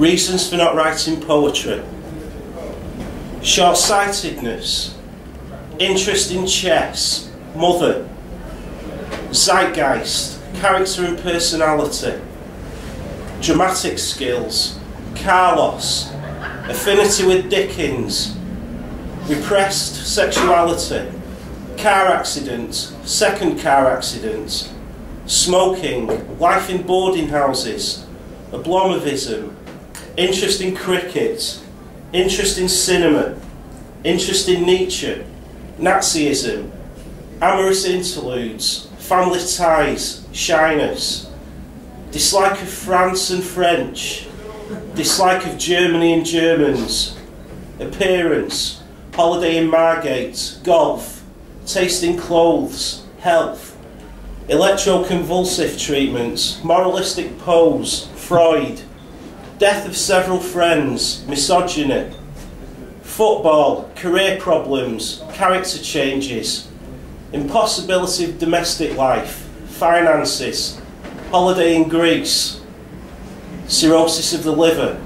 Reasons for not writing poetry. Short sightedness. Interest in chess. Mother. Zeitgeist. Character and personality. Dramatic skills. Carlos. Affinity with Dickens. Repressed sexuality. Car accident. Second car accident. Smoking. Life in boarding houses. Oblomovism. Interest in cricket. Interest in cinema. Interest in Nietzsche. Nazism. Amorous interludes. Family ties. Shyness. Dislike of France and French dislike of Germany and Germans, appearance, holiday in Margate, golf, tasting clothes, health, electroconvulsive treatments, moralistic pose, Freud, death of several friends, misogyny, football, career problems, character changes, impossibility of domestic life, finances, holiday in Greece, cirrhosis of the liver.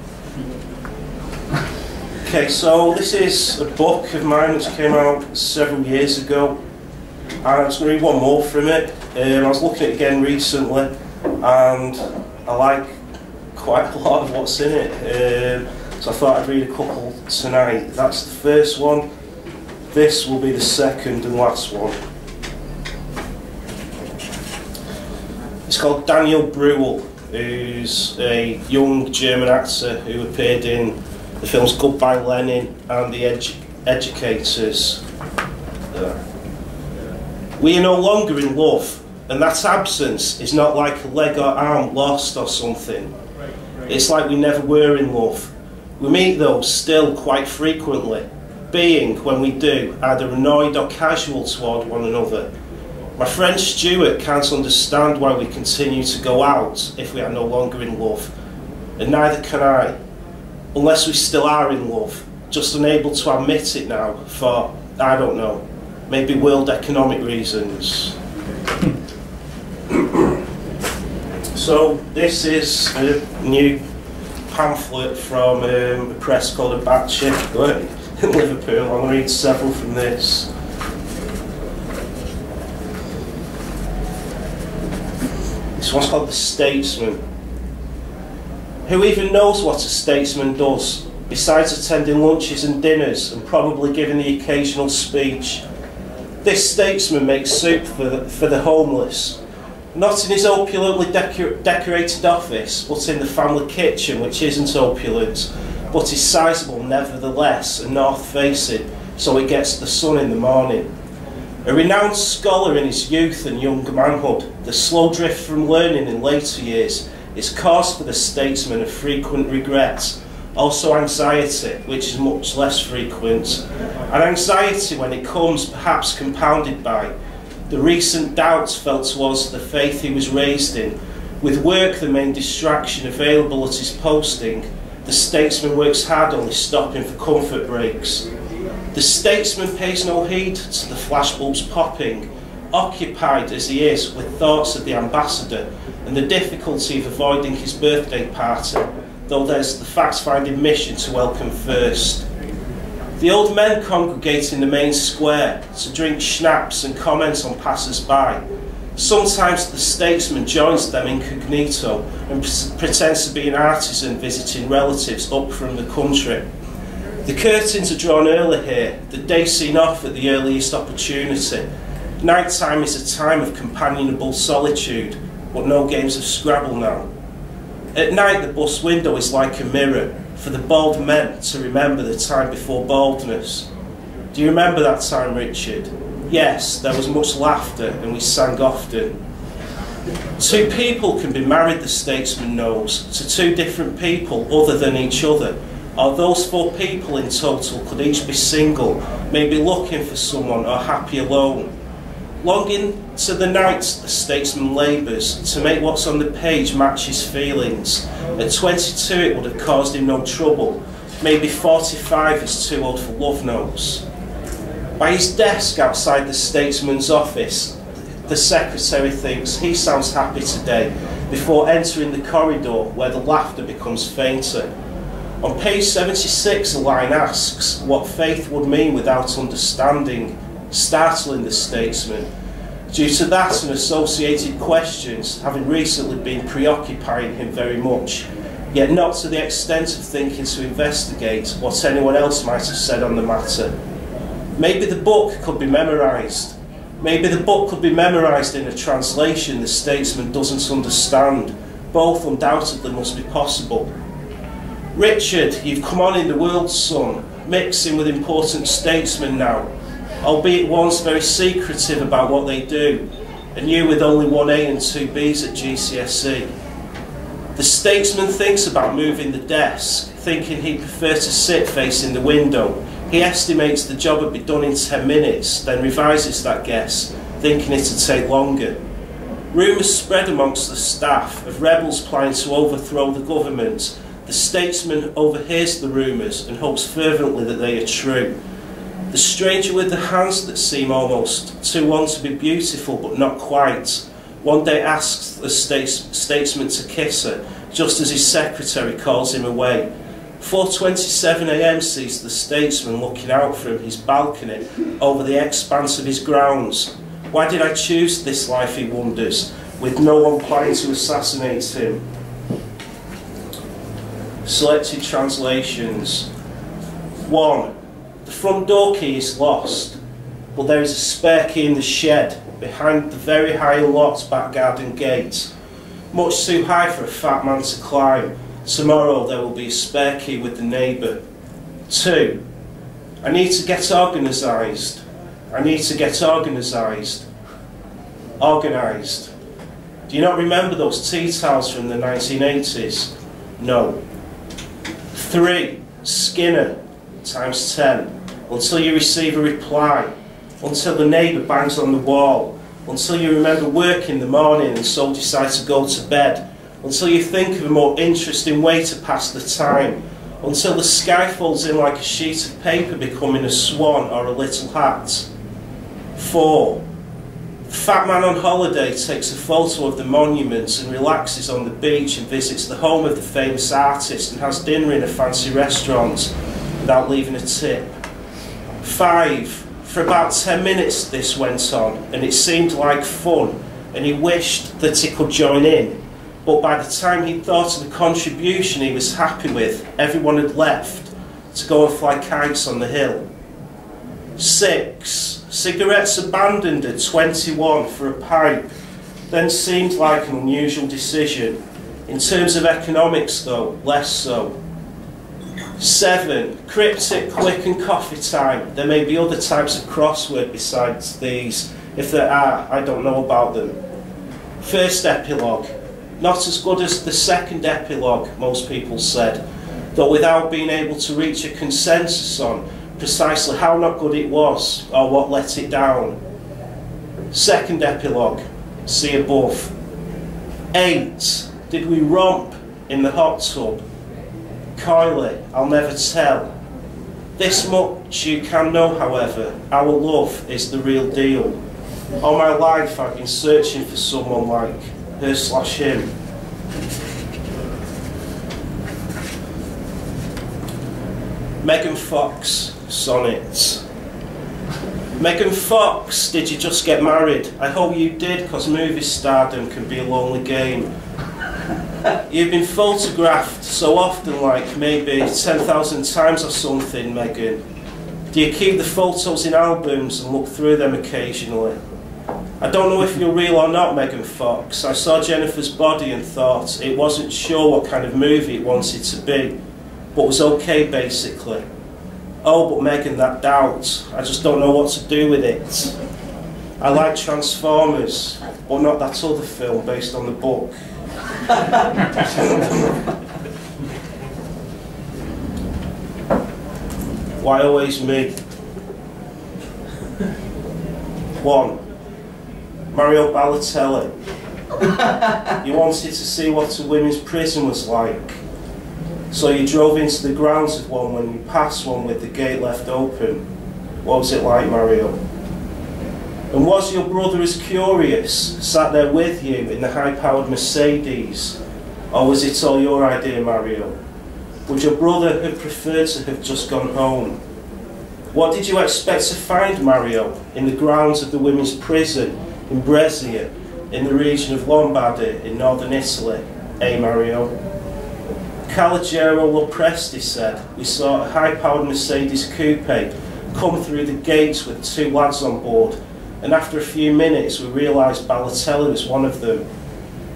Okay, so this is a book of mine which came out several years ago. And I'm just going to read one more from it. Um, I was looking at it again recently and I like quite a lot of what's in it. Um, so I thought I'd read a couple tonight. That's the first one. This will be the second and last one. It's called Daniel Bruhl who's a young German actor who appeared in the films Goodbye Lenin and The Edu Edukators. We are no longer in love, and that absence is not like a leg or arm lost or something. It's like we never were in love. We meet though still quite frequently, being, when we do, either annoyed or casual toward one another my friend Stuart can't understand why we continue to go out if we are no longer in love, and neither can I, unless we still are in love, just unable to admit it now for, I don't know, maybe world economic reasons. so this is a new pamphlet from um, a press called Erbacce in Liverpool. I'll read several from this. This one's called The Statesman. Who even knows what a statesman does, besides attending lunches and dinners and probably giving the occasional speech? This statesman makes soup for the, for the homeless, not in his opulently decor decorated office, but in the family kitchen, which isn't opulent, but is sizable nevertheless and north facing, so it gets the sun in the morning. A renowned scholar in his youth and young manhood, the slow drift from learning in later years is cause for the statesman of frequent regrets, also anxiety, which is much less frequent, and anxiety when it comes perhaps compounded by the recent doubts felt towards the faith he was raised in, with work the main distraction available at his posting, the statesman works hard only stopping for comfort breaks. The statesman pays no heed to the flashbulbs popping, occupied as he is with thoughts of the ambassador and the difficulty of avoiding his birthday party, though there's the fact-finding mission to welcome first. The old men congregate in the main square to drink schnapps and comment on passers-by. Sometimes the statesman joins them incognito and pretends to be an artisan visiting relatives up from the country. The curtains are drawn early here, the day seen off at the earliest opportunity. Night time is a time of companionable solitude, but no games of Scrabble now. At night, the bus window is like a mirror for the bold men to remember the time before boldness. Do you remember that time, Richard? Yes, there was much laughter and we sang often. Two people can be married, the statesman knows, to two different people other than each other or those four people in total could each be single, maybe looking for someone or happy alone. Longing to the nights the statesman labours to make what's on the page match his feelings. At 22 it would have caused him no trouble. Maybe 45 is too old for love notes. By his desk outside the statesman's office, the secretary thinks he sounds happy today before entering the corridor where the laughter becomes fainter. On page 76, a line asks what faith would mean without understanding, startling the statesman. Due to that and associated questions having recently been preoccupying him very much, yet not to the extent of thinking to investigate what anyone else might have said on the matter. Maybe the book could be memorised. Maybe the book could be memorised in a translation the statesman doesn't understand. Both undoubtedly must be possible. Richard, you've come on in the world, son, mixing with important statesmen now, albeit once very secretive about what they do, and you with only one A and two Bs at GCSE. The statesman thinks about moving the desk, thinking he'd prefer to sit facing the window. He estimates the job would be done in 10 minutes, then revises that guess, thinking it'd take longer. Rumours spread amongst the staff of rebels planning to overthrow the government. The statesman overhears the rumours and hopes fervently that they are true. The stranger with the hands that seem almost too one to be beautiful but not quite, one day asks the statesman to kiss her, just as his secretary calls him away. 4.27am sees the statesman looking out from his balcony over the expanse of his grounds. Why did I choose this life, he wonders, with no one planning to assassinate him? Selected translations. 1. The front door key is lost, but there is a spare key in the shed behind the very high locked back garden gate. Much too high for a fat man to climb. Tomorrow there will be a spare key with the neighbour. 2. I need to get organised. I need to get organised. Organised. Do you not remember those tea towels from the 1980s? No. 3. Skinner times 10 until you receive a reply, until the neighbour bangs on the wall, until you remember work in the morning and so decide to go to bed, until you think of a more interesting way to pass the time, until the sky folds in like a sheet of paper becoming a swan or a little hat. 4. The fat man on holiday takes a photo of the monuments and relaxes on the beach and visits the home of the famous artist and has dinner in a fancy restaurant without leaving a tip. 5 for about 10 minutes this went on and it seemed like fun and he wished that he could join in. But by the time he thought of the contribution he was happy with, everyone had left to go and fly kites on the hill. 6. Cigarettes abandoned at 21 for a pipe then seemed like an unusual decision. In terms of economics though, less so. Seven, cryptic, quick and coffee time. There may be other types of crossword besides these. If there are, I don't know about them. First epilogue. Not as good as the second epilogue, most people said, though without being able to reach a consensus on precisely how not good it was or what let it down. Second epilogue. See above. Eight. Did we romp in the hot tub? Coyly, I'll never tell. This much you can know, however, our love is the real deal. All my life I've been searching for someone like her slash him. Megan Fox, Sonnets. Megan Fox, did you just get married? I hope you did, because movie stardom can be a lonely game. You've been photographed so often, like maybe 10,000 times or something, Megan. Do you keep the photos in albums and look through them occasionally? I don't know if you're real or not, Megan Fox. I saw Jennifer's body and thought it wasn't sure what kind of movie it wanted to be, but was okay basically. Oh, but Megan, that doubt. I just don't know what to do with it. I like Transformers, but not that other film based on the book. Why always me? One, Mario Balotelli. you wanted to see what a women's prison was like. So you drove into the grounds of one when you passed one with the gate left open. What was it like, Mario? And was your brother as curious, sat there with you in the high-powered Mercedes? Or was it all your idea, Mario? Would your brother have preferred to have just gone home? What did you expect to find, Mario, in the grounds of the women's prison in Brescia, in the region of Lombardy, in northern Italy? Eh, Mario? Calogero Lopresti said, we saw a high-powered Mercedes coupe come through the gates with two lads on board, and after a few minutes we realised Balotelli was one of them.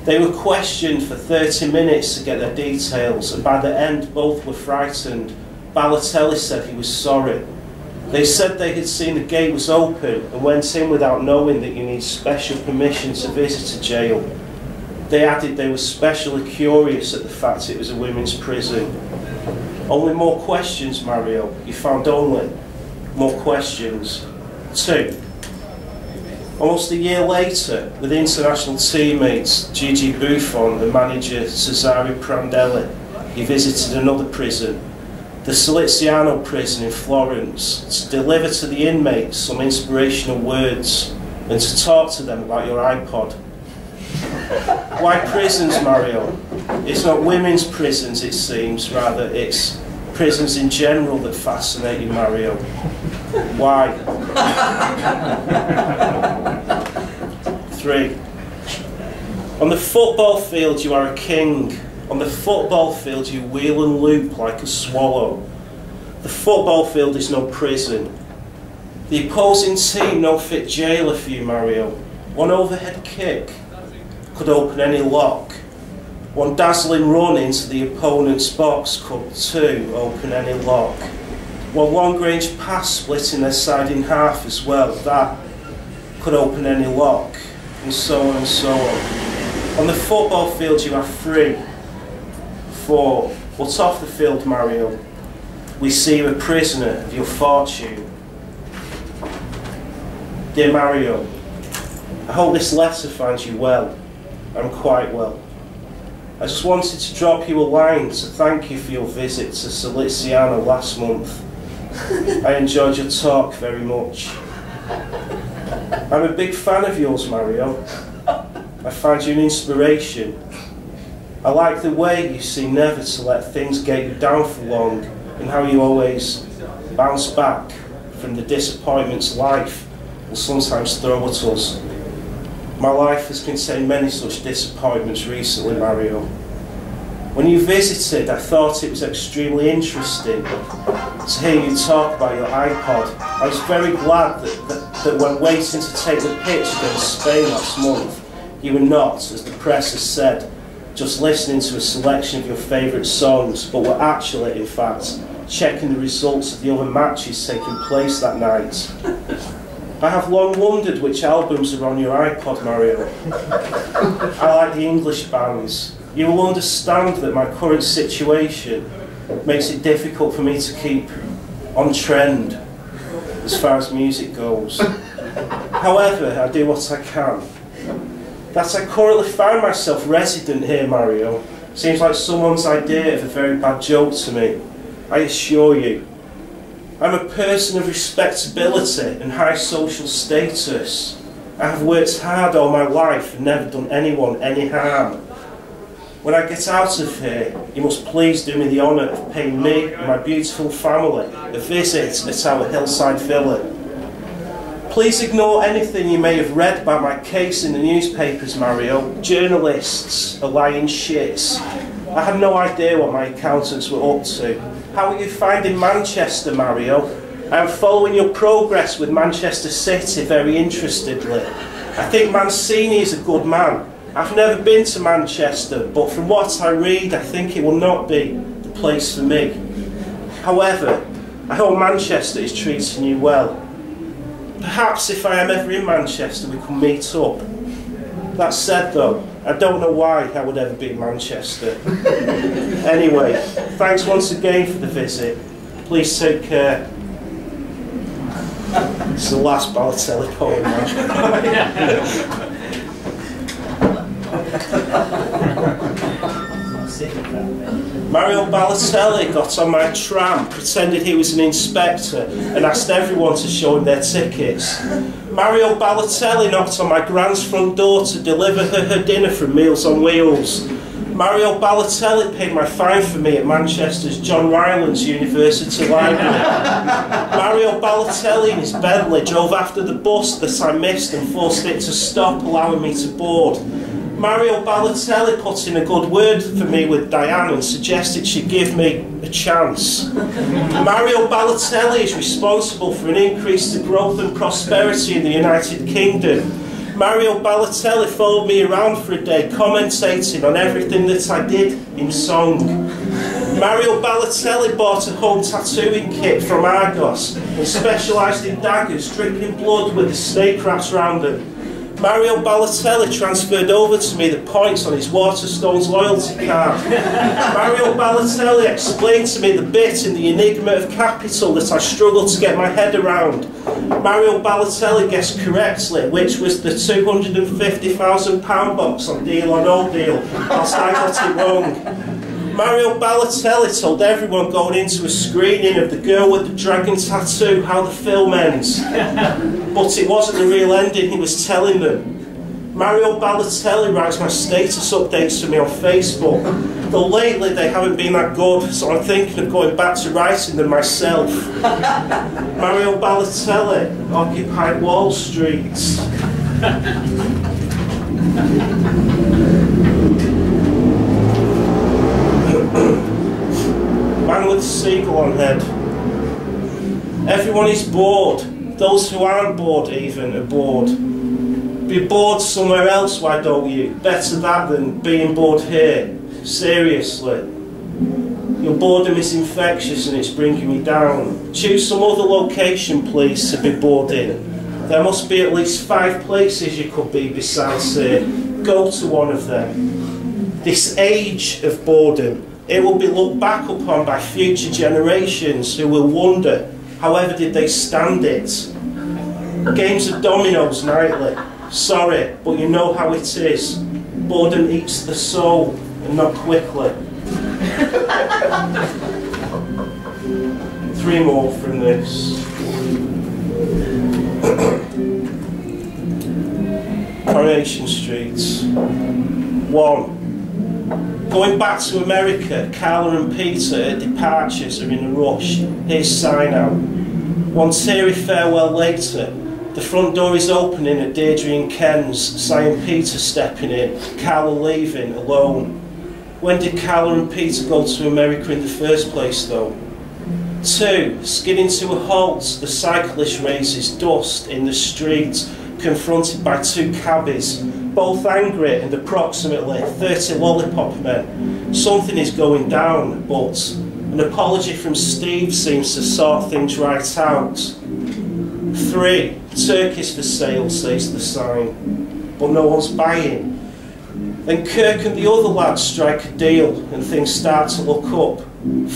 They were questioned for 30 minutes to get their details, and by the end both were frightened. Balotelli said he was sorry. They said they had seen the gate was open and went in without knowing that you need special permission to visit a jail. They added they were specially curious at the fact it was a women's prison. Only more questions, Mario. You found only more questions. Two. Almost a year later, with international teammates Gigi Buffon and the manager Cesare Prandelli, he visited another prison, the Sollicciano prison in Florence, to deliver to the inmates some inspirational words and to talk to them about your iPod. Why prisons, Mario? It's not women's prisons, it seems, rather it's prisons in general that fascinate you, Mario. Why? Three. On the football field, you are a king. On the football field, you wheel and loop like a swallow. The football field is no prison. The opposing team no fit jailer for you, Mario. One overhead kick could open any lock. One dazzling run into the opponent's box could too open any lock. One long range pass splitting their side in half as well, that could open any lock, and so on and so on. On the football field you are free. Four, but off the field, Mario, we see you a prisoner of your fortune. Dear Mario, I hope this letter finds you well. I'm quite well. I just wanted to drop you a line to thank you for your visit to Sollicciano last month. I enjoyed your talk very much. I'm a big fan of yours, Mario. I find you an inspiration. I like the way you seem never to let things get you down for long and how you always bounce back from the disappointments life will sometimes throw at us. My life has contained many such disappointments recently, Mario. When you visited, I thought it was extremely interesting to hear you talk about your iPod. I was very glad that, that, that when waiting to take the pitch against Spain last month, you were not, as the press has said, just listening to a selection of your favourite songs, but were actually, in fact, checking the results of the other matches taking place that night. I have long wondered which albums are on your iPod, Mario. I like the English bands. You will understand that my current situation makes it difficult for me to keep on trend as far as music goes. However, I do what I can. That I currently find myself resident here, Mario, seems like someone's idea of a very bad joke to me. I assure you, I'm a person of respectability and high social status. I have worked hard all my life and never done anyone any harm. When I get out of here, you must please do me the honour of paying me and my beautiful family a visit at our hillside villa. Please ignore anything you may have read about my case in the newspapers, Mario. Journalists are lying shits. I had no idea what my accountants were up to. How are you finding Manchester, Mario? I am following your progress with Manchester City very interestedly. I think Mancini is a good man. I've never been to Manchester, but from what I read, I think it will not be the place for me. However, I hope Manchester is treating you well. Perhaps if I am ever in Manchester, we can meet up. That said, though, I don't know why I would ever be in Manchester. anyway, thanks once again for the visit. Please take care. It's the last Balotelli poem. Mario Balotelli got on my tram, pretended he was an inspector, and asked everyone to show him their tickets. Mario Balotelli knocked on my grand's front door to deliver her her dinner from Meals on Wheels. Mario Balotelli paid my fine for me at Manchester's John Rylands University Library. Mario Balotelli in his Bentley drove after the bus that I missed and forced it to stop, allowing me to board. Mario Balotelli put in a good word for me with Diane and suggested she give me a chance. Mario Balotelli is responsible for an increase to growth and prosperity in the United Kingdom. Mario Balotelli followed me around for a day, commentating on everything that I did in song. Mario Balotelli bought a home tattooing kit from Argos and specialised in daggers dripping blood with the snake wraps round them. Mario Balotelli transferred over to me the points on his Waterstones loyalty card. Mario Balotelli explained to me the bit in the enigma of capital that I struggled to get my head around. Mario Balotelli guessed correctly which was the £250,000 box on Deal or No Deal, whilst I got it wrong. Mario Balotelli told everyone going into a screening of The Girl with the Dragon Tattoo how the film ends. but it wasn't the real ending he was telling them. Mario Balotelli writes my status updates for me on Facebook, though lately they haven't been that good, so I'm thinking of going back to writing them myself. Mario Balotelli occupied Wall Street. With seagull on head. Everyone is bored. Those who aren't bored even are bored. Be bored somewhere else, why don't you? Better that than being bored here. Seriously. Your boredom is infectious and it's bringing me down. Choose some other location, please, to be bored in. There must be at least five places you could be besides here. Go to one of them. This age of boredom it will be looked back upon by future generations who will wonder, however did they stand it? Games of dominoes nightly. Sorry, but you know how it is. Boredom eats the soul, and not quickly. Three more from this. Coronation Street. One. Going back to America, Carla and Peter at departures are in a rush. Here's sign out. One teary farewell later, the front door is opening at Deirdre and Ken's, Simon Peter stepping in, Carla leaving alone. When did Carla and Peter go to America in the first place though? Two, skidding to a halt, the cyclist raises dust in the street, confronted by two cabbies both angry and approximately 30 lollipop men. Something is going down, but an apology from Steve seems to sort things right out. Three, turkeys for sale, says the sign, but no one's buying. Then Kirk and the other lads strike a deal and things start to look up.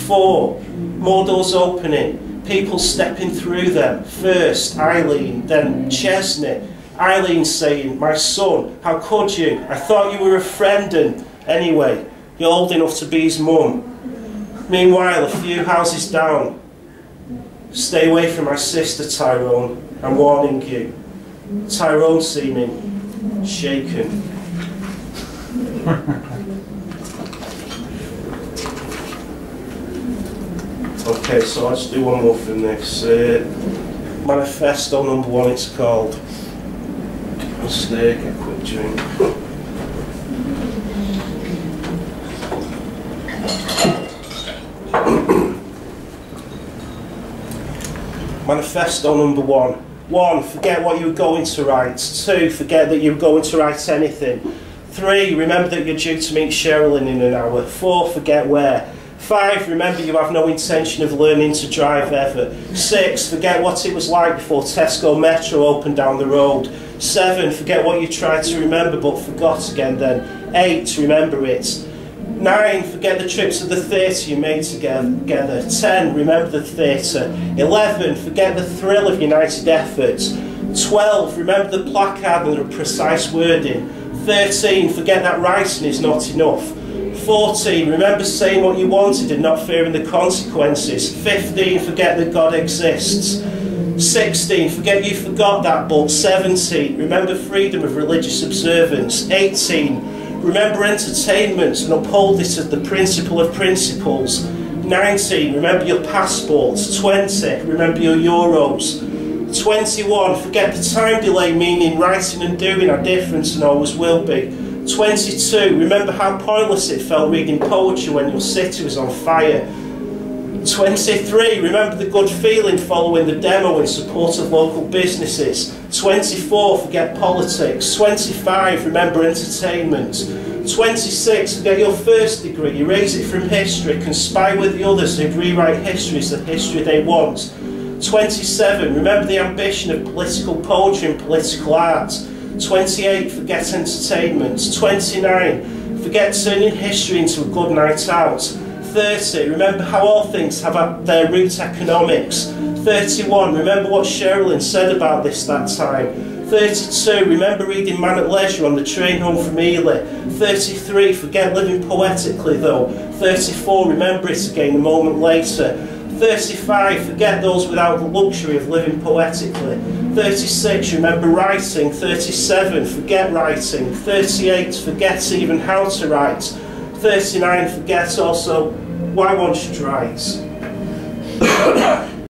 Four, more doors opening, people stepping through them. First Eileen, then Chesney, Eileen saying, My son, how could you? I thought you were a friend and anyway, you're old enough to be his mum. Meanwhile, a few houses down, stay away from my sister Tyrone, I'm warning you. Tyrone seeming shaken. okay, so let's do one more from this. Uh, manifesto number one, it's called steak, a quick drink. Manifesto number one. One, forget what you were going to write. Two, forget that you were going to write anything. Three, remember that you're due to meet Sherilyn in an hour. Four, forget where. Five, remember you have no intention of learning to drive ever. Six, forget what it was like before Tesco Metro opened down the road. Seven, forget what you tried to remember but forgot again then. Eight, remember it. Nine, forget the trips to the theatre you made together. Ten, remember the theatre. Eleven, forget the thrill of united efforts. Twelve, remember the placard and the precise wording. Thirteen, forget that writing is not enough. 14, remember saying what you wanted and not fearing the consequences. 15, forget that God exists. 16, forget you forgot that, book. 17, remember freedom of religious observance. 18, remember entertainment and uphold it as the principle of principles. 19, remember your passports. 20, remember your euros. 21, forget the time delay, meaning writing and doing are different and always will be. 22, remember how pointless it felt reading poetry when your city was on fire. 23, remember the good feeling following the demo in support of local businesses. 24, forget politics. 25, remember entertainment. 26, forget your first degree, erase it from history, conspire with the others who rewrite history as the history they want. 27, remember the ambition of political poetry and political art. 28, forget entertainment. 29, forget turning history into a good night out. 30, remember how all things have their root economics. 31, remember what Sherilyn said about this that time. 32, remember reading Man at Leisure on the train home from Ely. 33, forget living poetically though. 34, remember it again a moment later. 35, forget those without the luxury of living poetically. 36, remember writing. 37, forget writing. 38, forget even how to write. 39, forget also why one should write.